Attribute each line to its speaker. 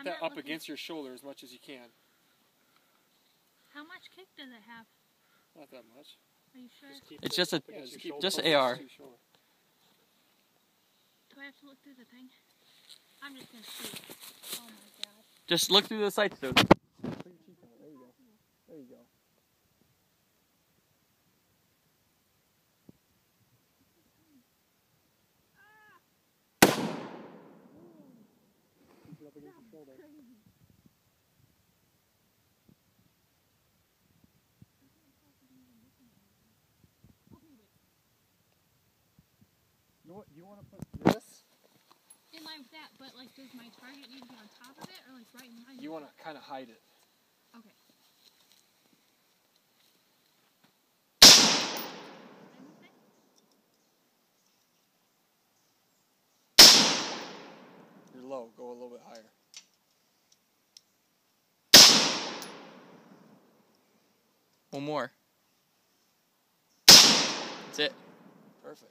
Speaker 1: I'm
Speaker 2: that up
Speaker 1: looking-
Speaker 2: against your shoulder as much as you can.
Speaker 1: How much kick does it have?
Speaker 2: Not that much.
Speaker 1: Are you sure?
Speaker 3: Just keep
Speaker 4: It's just a-
Speaker 2: Yeah, just
Speaker 3: your
Speaker 2: keep
Speaker 4: just. AR.
Speaker 2: close to your shoulder.
Speaker 1: Do I have to look through the thing? I'm just gonna see. Oh my god.
Speaker 4: Just look through the sights, dude.
Speaker 2: Put your cheek out. There you go. There you go. Up against your shoulder. You want, you want to put this?
Speaker 1: In line with that, but like, does my target need to be on top of it or like right in line?
Speaker 2: You want to kind of hide it.
Speaker 1: it? Okay. Line with it?
Speaker 2: You're low. Go a little bit higher.
Speaker 4: One more. That's it.
Speaker 2: Perfect.